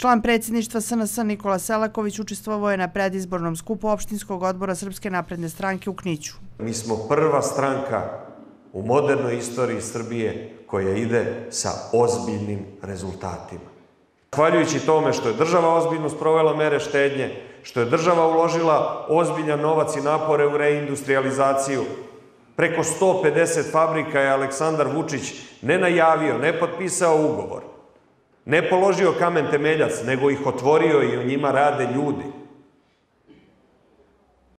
Član predsjedništva SNS Nikola Selaković učestvovao je na predizbornom skupu opštinskog odbora Srpske napredne stranke u Kniću. Mi smo prva stranka u modernoj istoriji Srbije koja ide sa ozbiljnim rezultatima. Hvaljujući tome što je država ozbiljno sprovela mere štednje, što je država uložila ozbiljan novac i napore u reindustrializaciju, preko 150 fabrika je Aleksandar Vučić ne najavio, ne potpisao ugovor, ne položio kamen temeljac, nego ih otvorio i u njima rade ljudi.